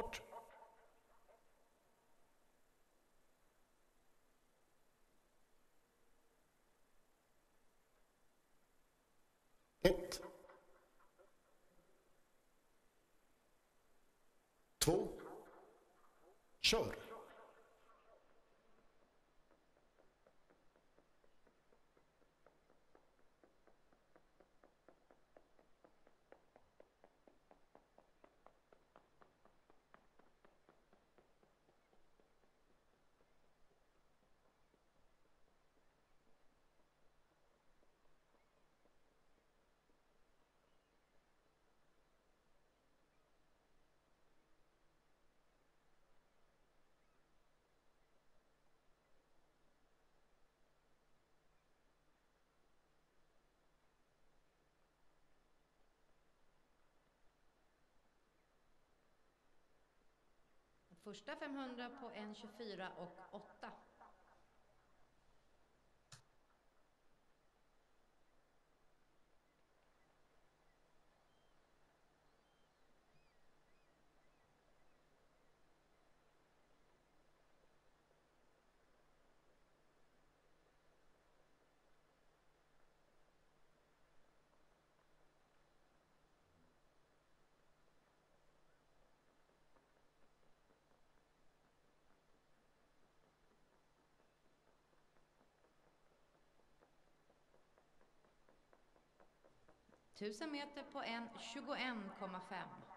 Bort! Ett. Två. Kör! Första 500 på 1.24 och 8. Tusen meter på 1.21,5.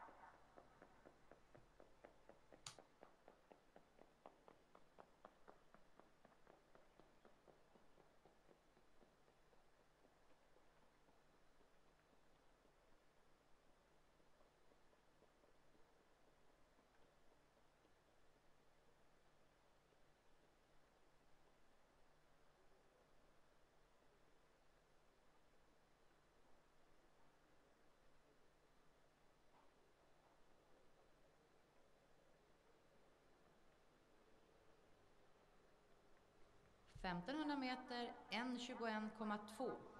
Femtonhundra meter 1.21,2.